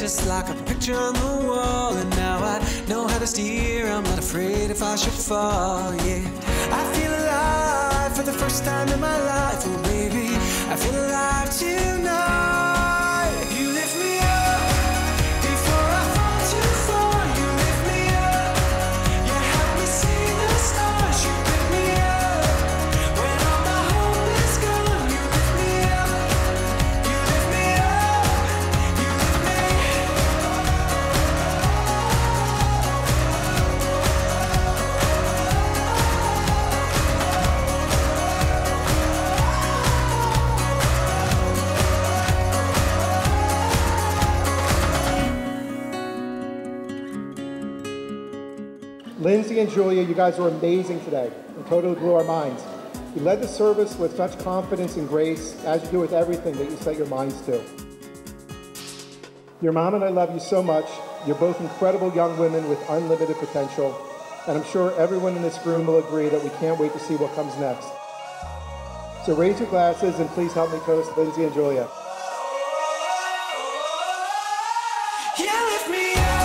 just like a picture on the wall. And now I know how to steer. I'm not afraid if I should fall. Yeah, I feel alive for the first time in my life. Oh, Lindsey and Julia, you guys were amazing today and totally blew our minds. You led the service with such confidence and grace, as you do with everything that you set your minds to. Your mom and I love you so much. You're both incredible young women with unlimited potential, and I'm sure everyone in this room will agree that we can't wait to see what comes next. So raise your glasses and please help me toast Lindsey and Julia. Lift me up.